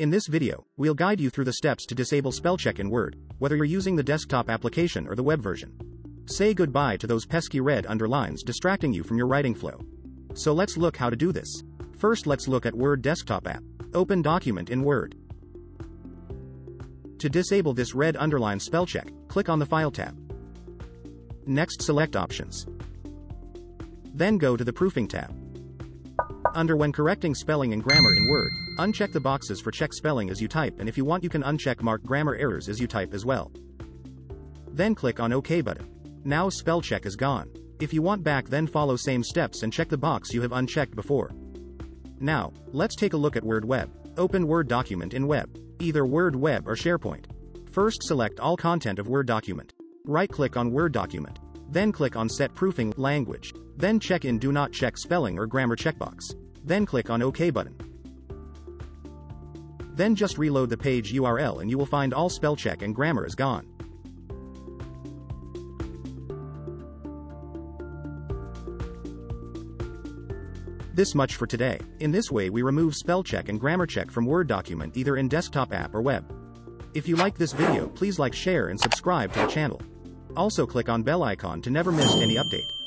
In this video, we'll guide you through the steps to disable spell check in Word, whether you're using the desktop application or the web version. Say goodbye to those pesky red underlines distracting you from your writing flow. So let's look how to do this. First let's look at Word desktop app. Open document in Word. To disable this red underline spell check, click on the File tab. Next select Options. Then go to the Proofing tab. Under When correcting spelling and grammar in Word, uncheck the boxes for check spelling as you type and if you want you can uncheck mark grammar errors as you type as well. Then click on OK button. Now spell check is gone. If you want back then follow same steps and check the box you have unchecked before. Now, let's take a look at Word Web. Open Word document in Web. Either Word Web or SharePoint. First select all content of Word document. Right-click on Word document. Then click on Set Proofing Language. Then check in Do Not Check Spelling or Grammar checkbox. Then click on OK button. Then just reload the page URL and you will find all spell check and grammar is gone. This much for today. In this way we remove spell check and grammar check from Word document either in desktop app or web. If you like this video please like share and subscribe to the channel. Also click on bell icon to never miss any update.